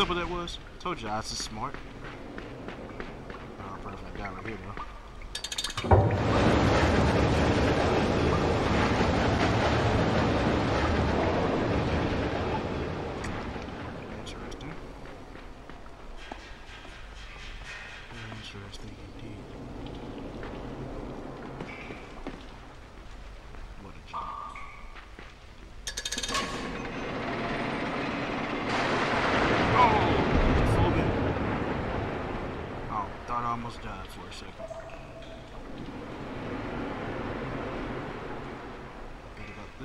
How that was? Told you I was smart. Oh, perfect. Got right here, though. Interesting. Interesting indeed. What a job. Oh! Full bit. Oh, thought I almost died for a second.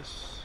Think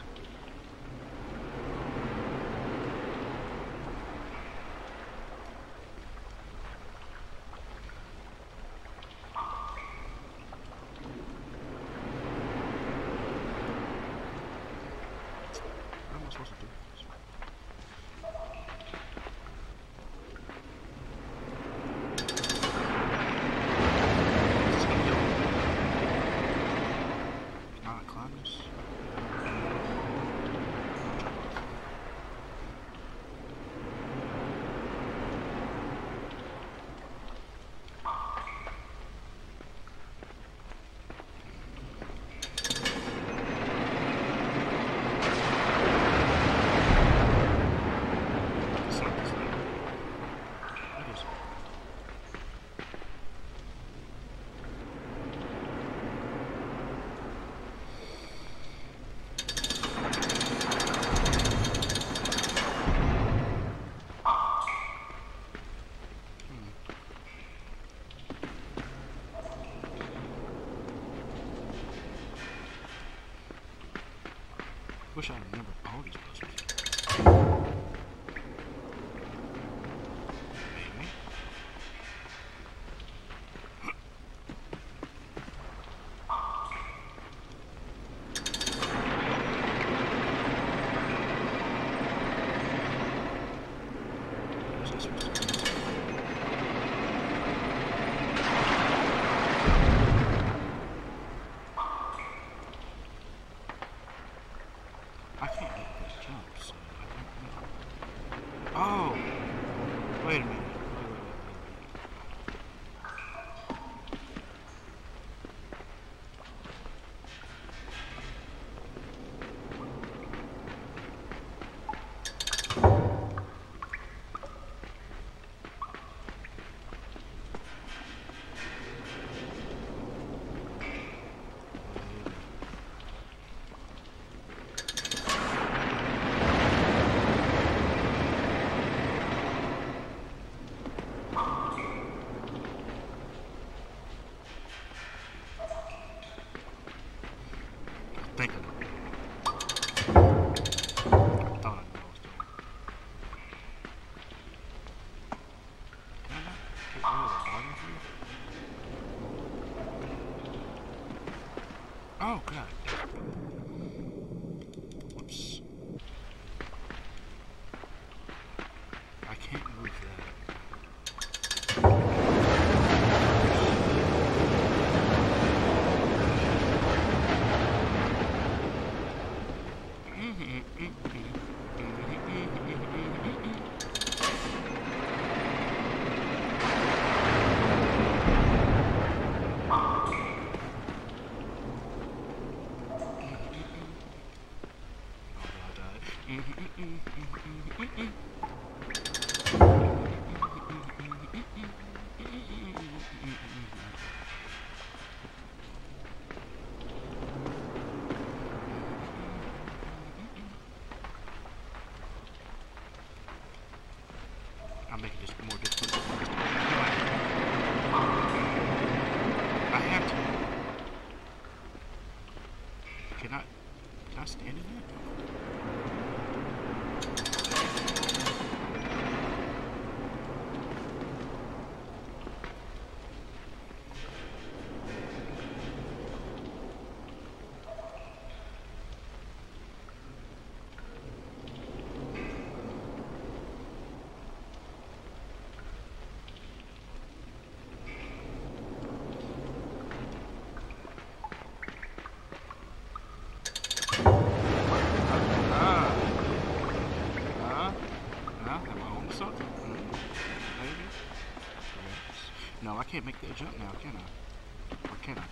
can't make that jump now, can I? Or can I?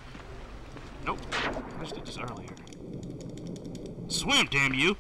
Nope. I just did this earlier. Swim, damn you!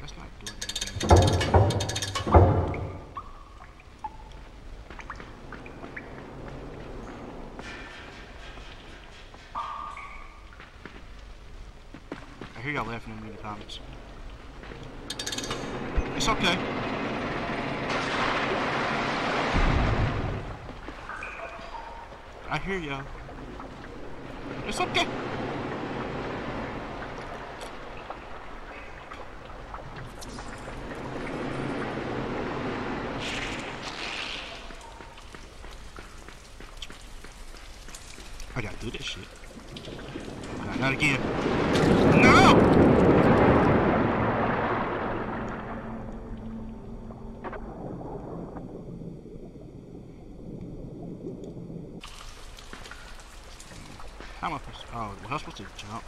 That's not doing anything. I hear y'all laughing at me in the comments. It's okay. I hear y'all. It's okay. I gotta do this shit. Not, not again. No! How am I supposed to, oh, was I supposed to jump?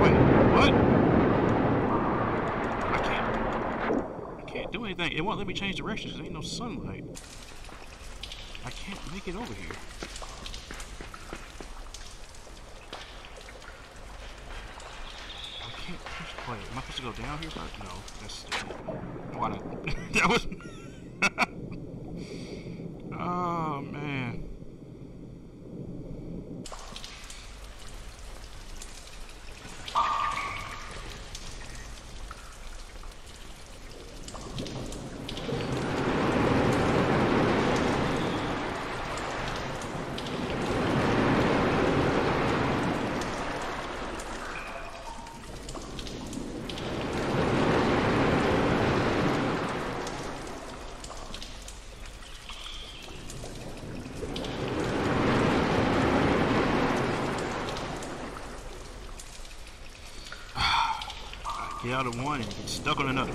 Wait, what? I can't. I can't do anything. It won't let me change directions. There ain't no sunlight. I can't make it over here. I can't push play. Am I supposed to go down here? No, that's stupid. Why not? that was. oh man. Get out of one and get stuck on another.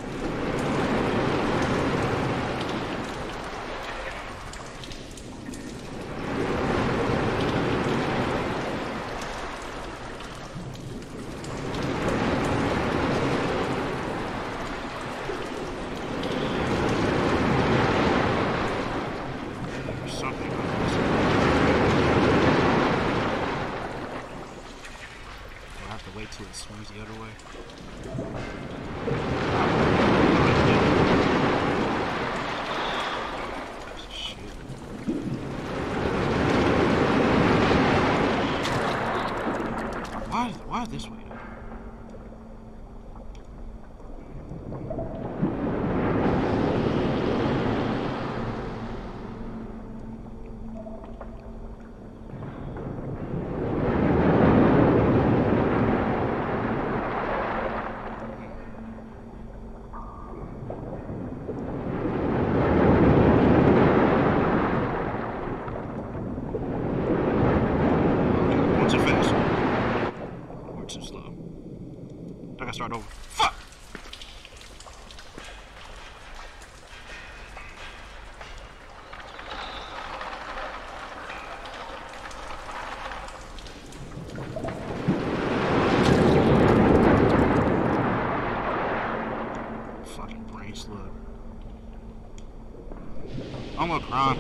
There's something about this. Do I have to wait till it swings the other way? Shit. Why this way though? Going too fast. Or too slow. I gotta start over. Fuck! Fucking brain slug. I'm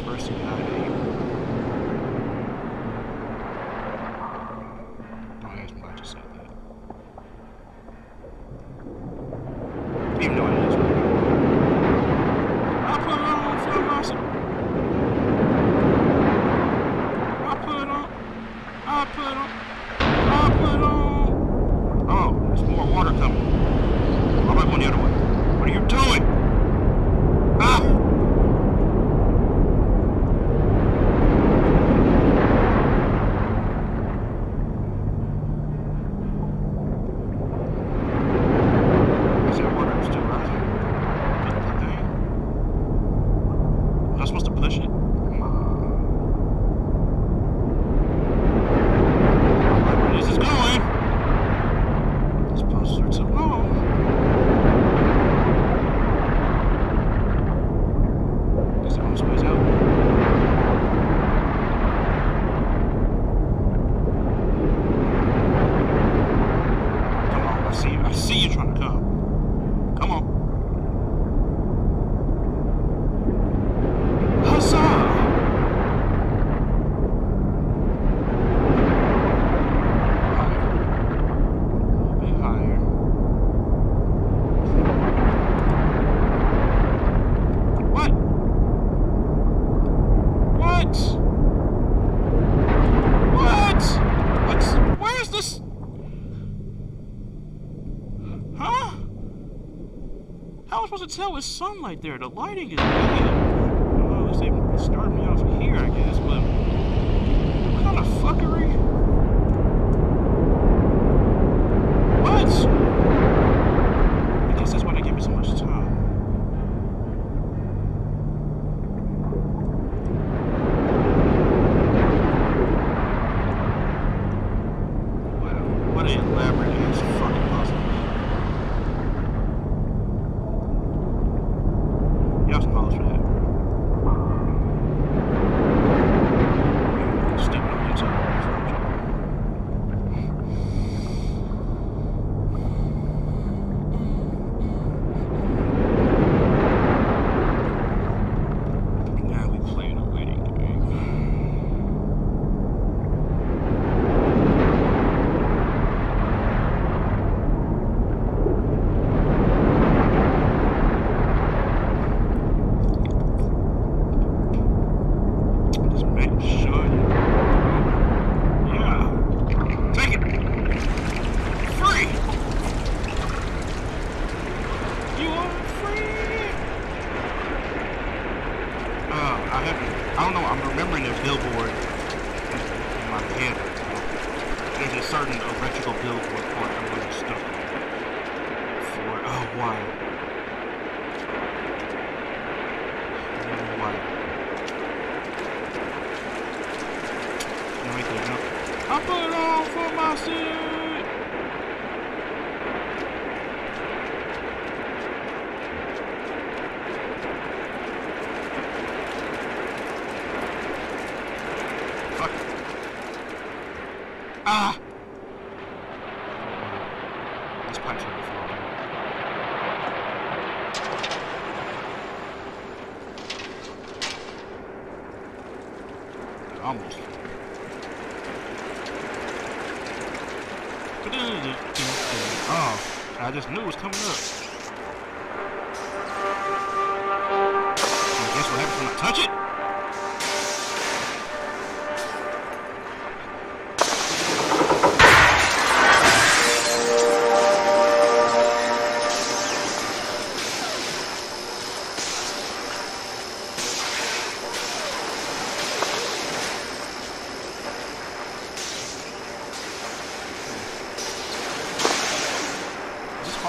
What's that with sunlight there? The lighting is bad. Oh, this even start me off here.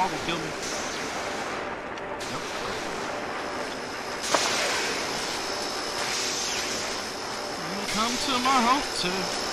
wall will kill me. Nope. You come to my home.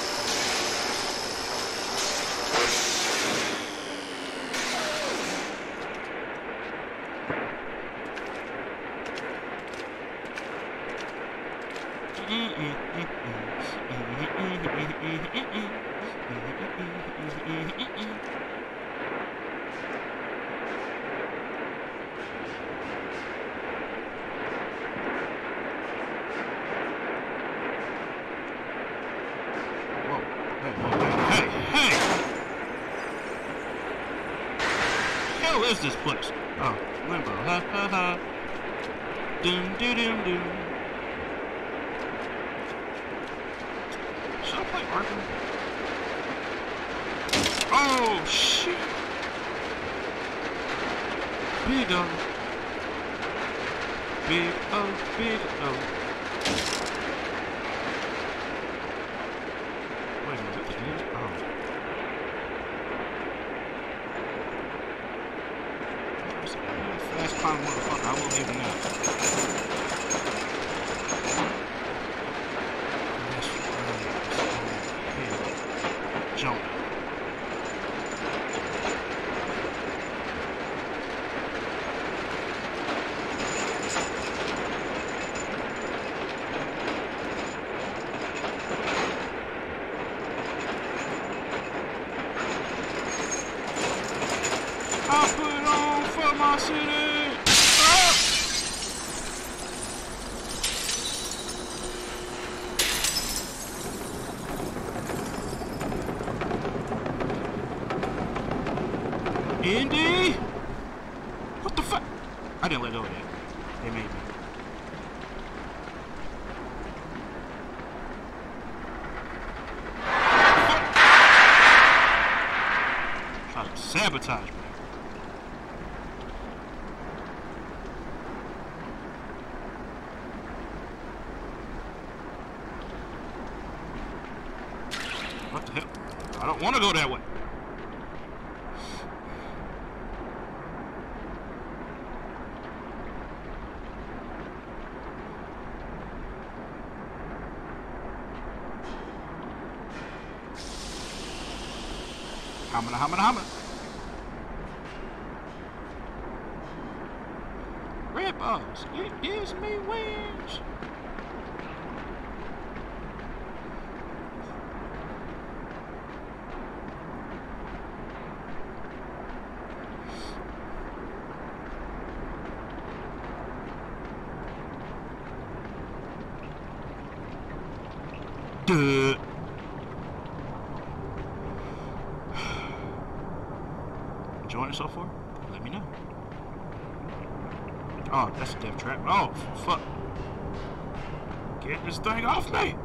Indy? What the fuck? I didn't let go of that. They made me. hammer, hammer, hammer. so far? Let me know. Oh, that's a death trap. Oh, fuck. Get this thing off me!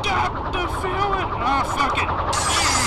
Stop the feeling! Ah, oh, fuck it.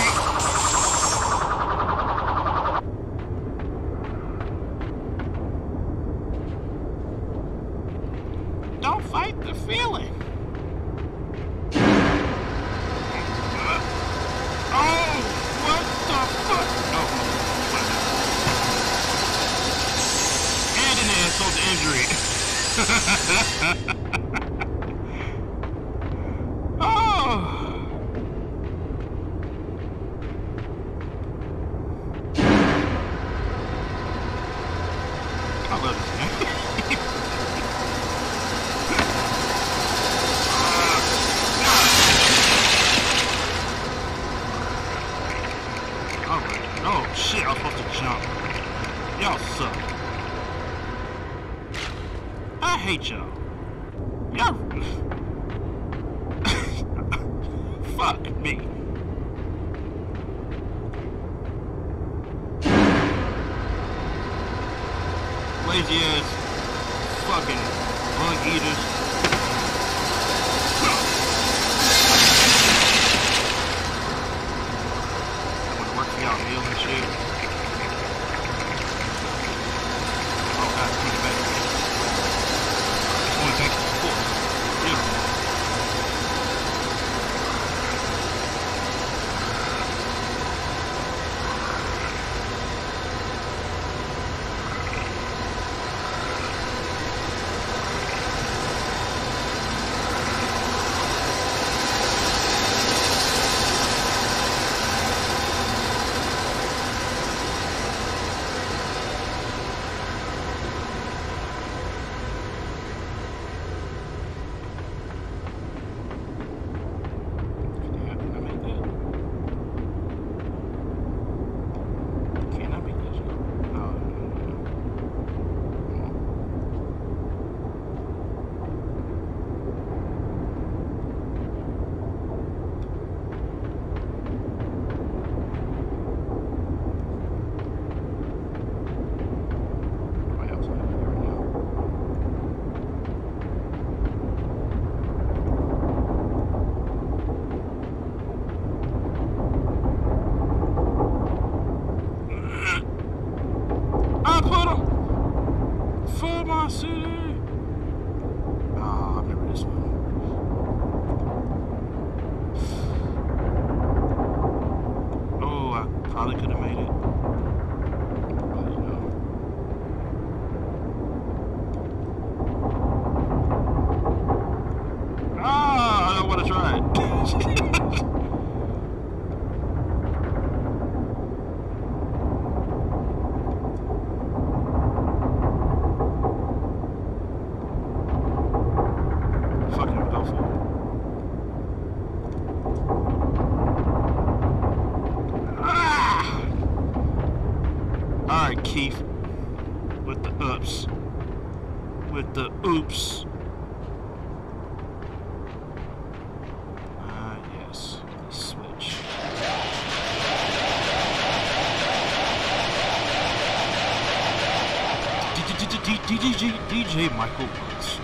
Michael Woods.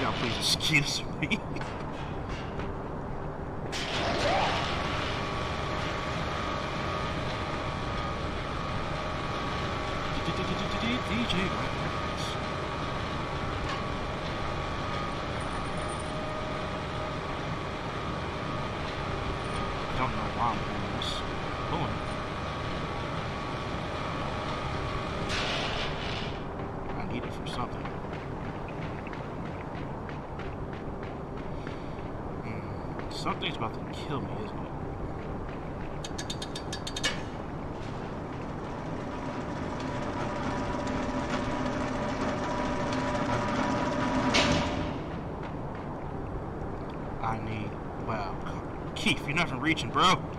Now, please excuse me. DJ Michael. Something's about to kill me, isn't it? I need... Well, Keith, you're not even reaching, bro.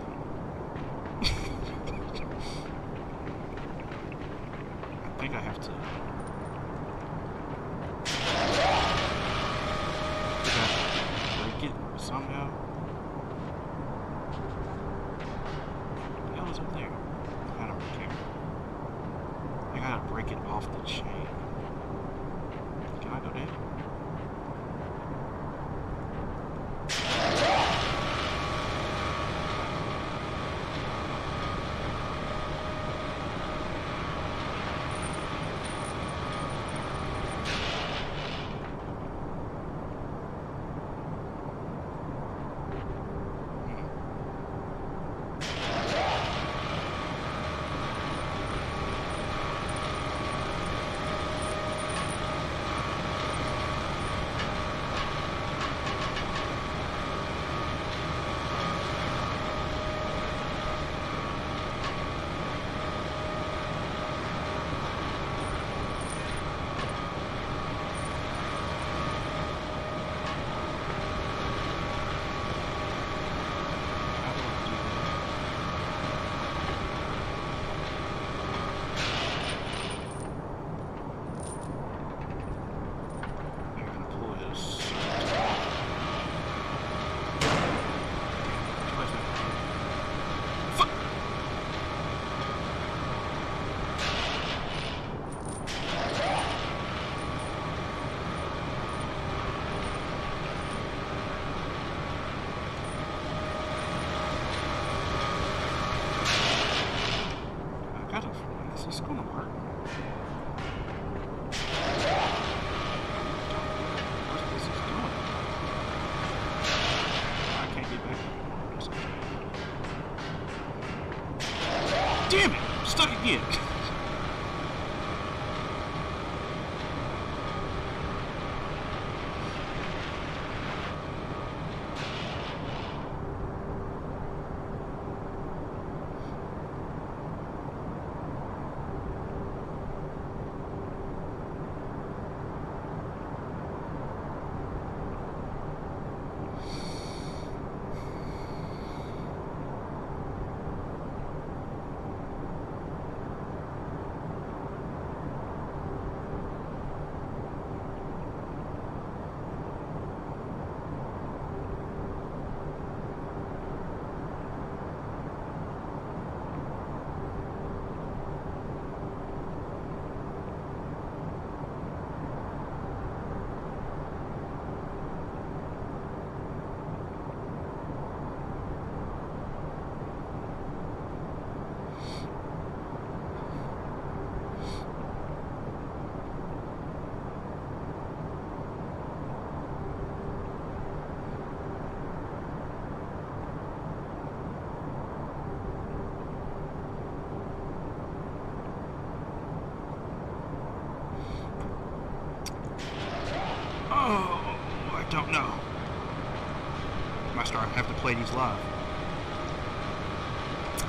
live.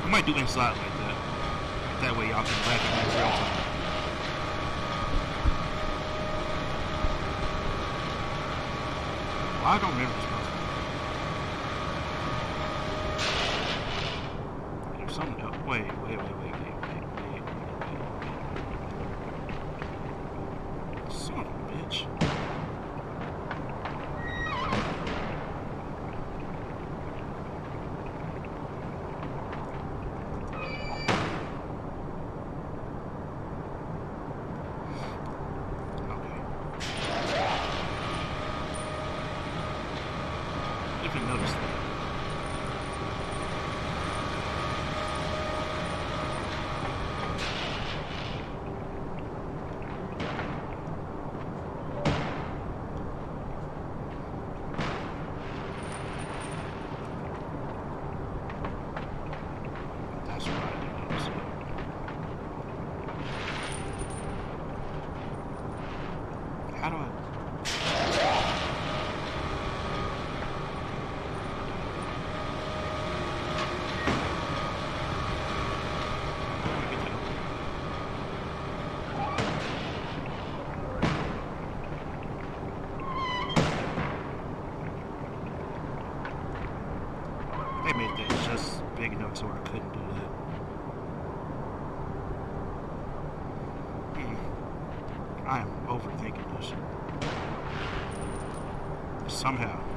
I might do inside like that. That way y'all can laugh at me real time. Well, I don't remember I am overthinking this. Somehow.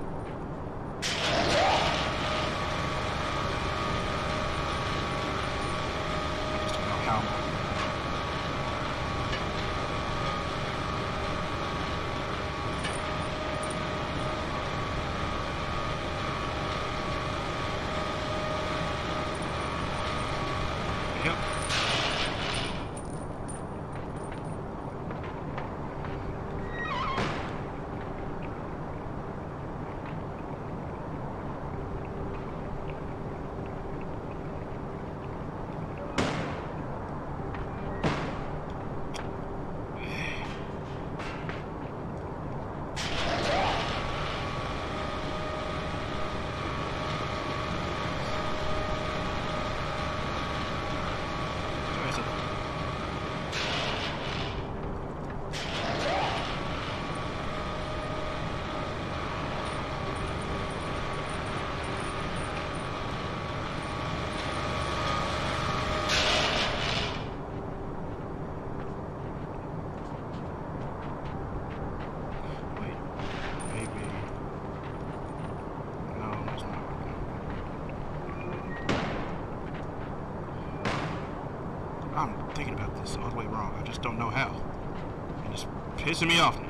pissing me off.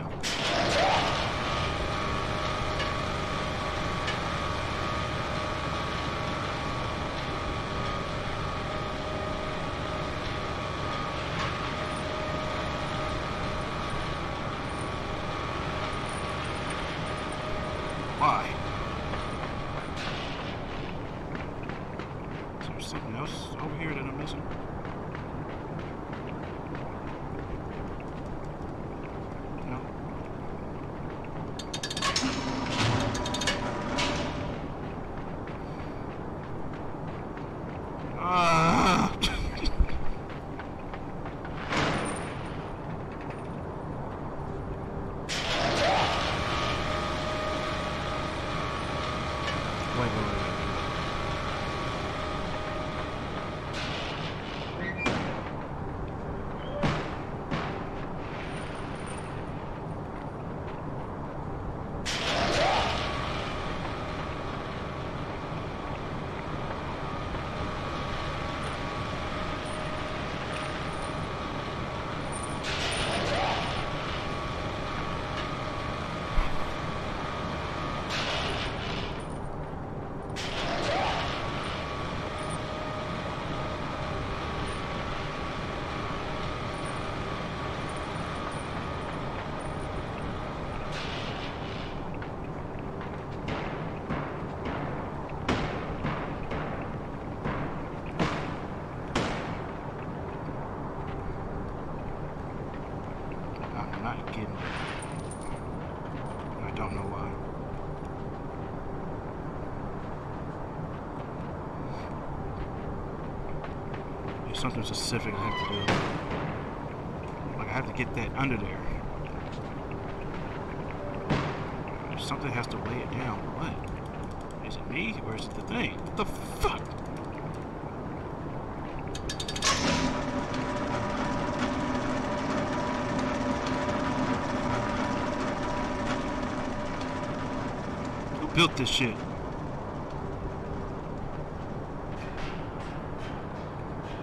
something specific I have to do. Like I have to get that under there. Something has to weigh it down. What? Is it me or is it the thing? What the fuck? Who built this shit?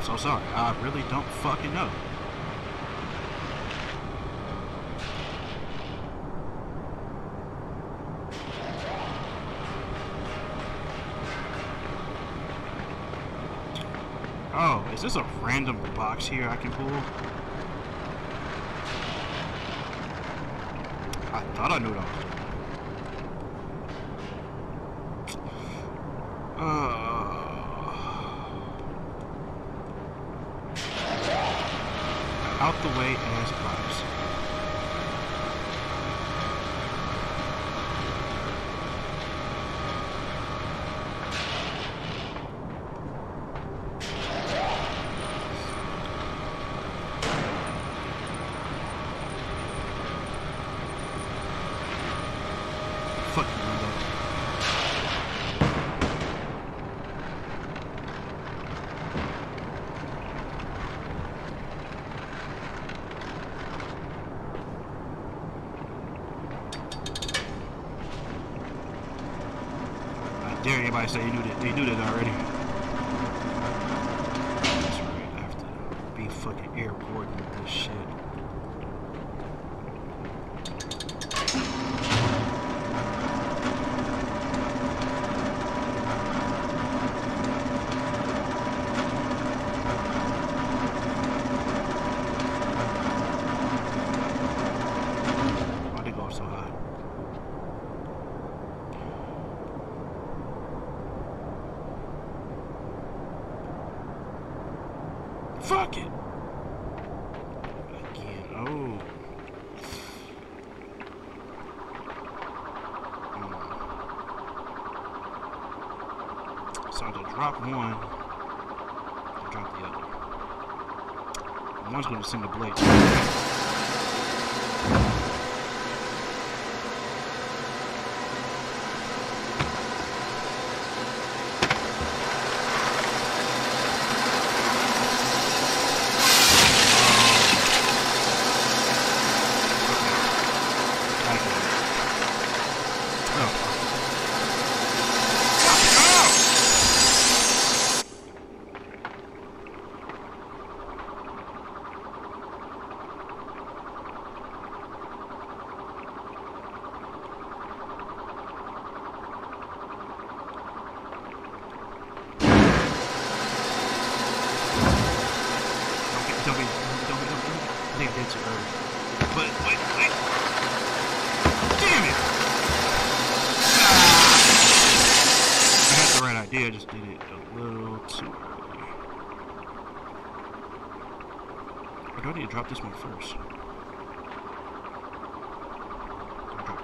I'm so sorry. I really don't fucking know. Oh, is this a random box here I can pull? I thought I knew what I was doing. everybody say you knew that. They knew that already. drop one, drop the other. One's going to send a blade.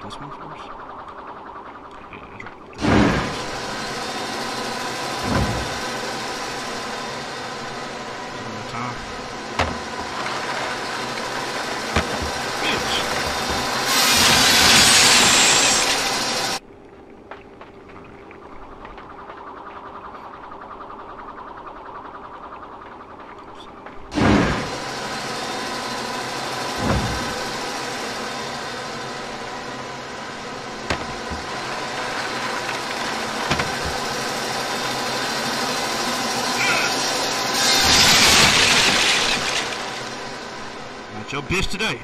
das macht was. got best today.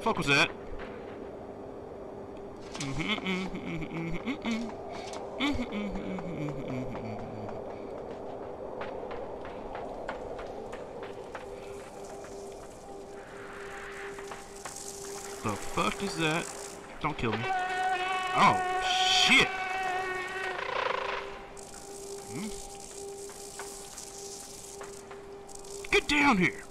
Fuck was that? The fuck is that? Don't kill me. Oh, shit! down here.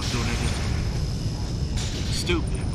That just stupid,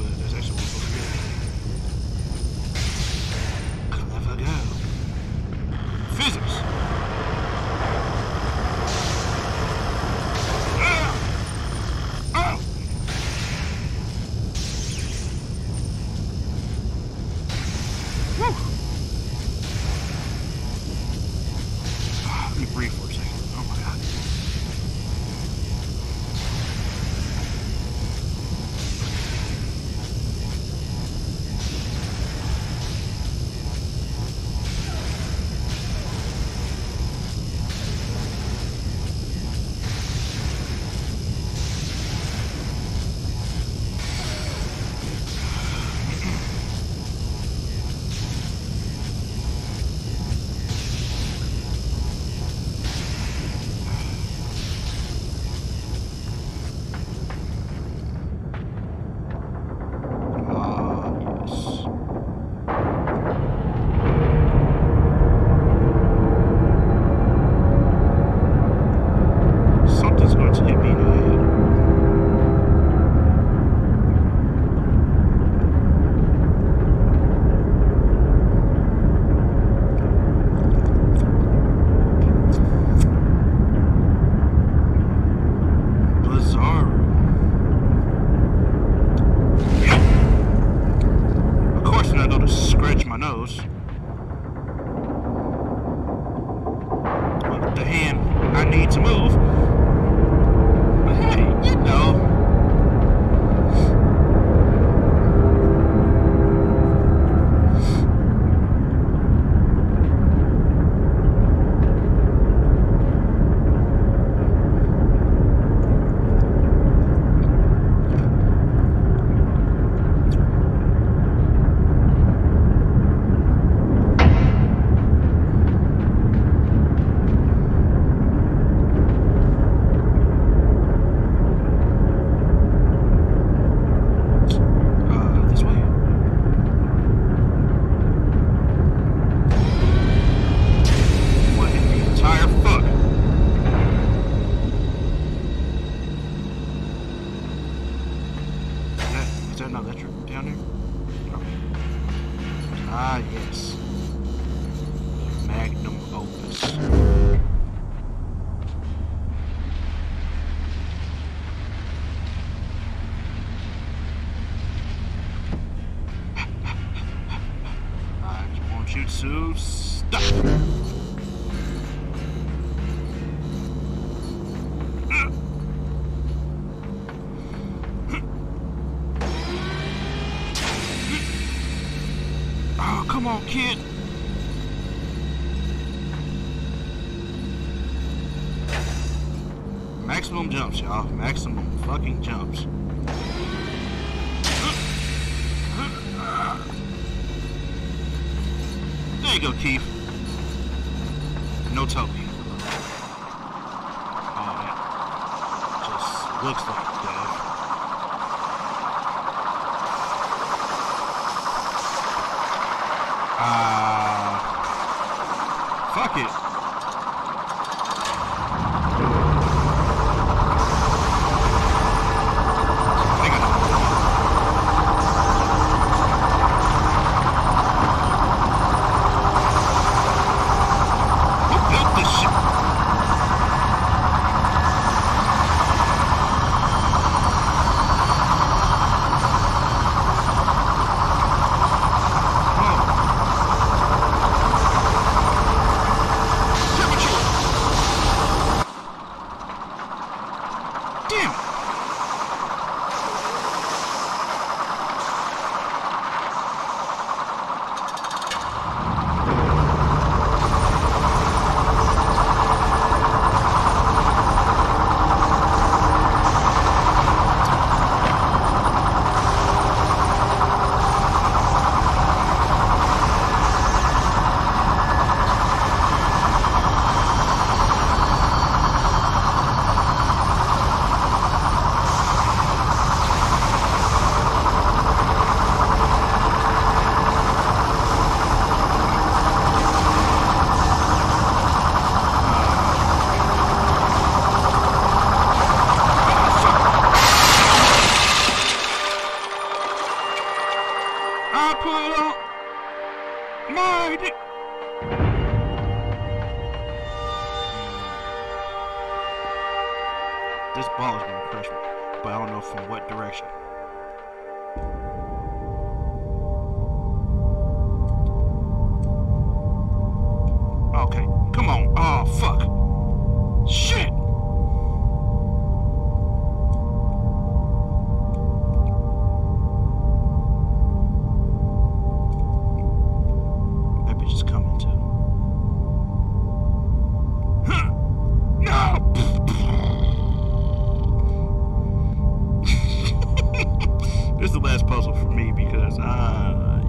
Oh, the last puzzle for me because, uh,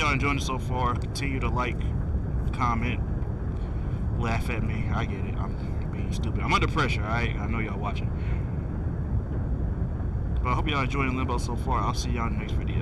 y'all enjoying it so far. Continue to like, comment, laugh at me. I get it. I'm being stupid. I'm under pressure, alright? I know y'all watching. But I hope y'all enjoying Limbo so far. I'll see y'all in the next video.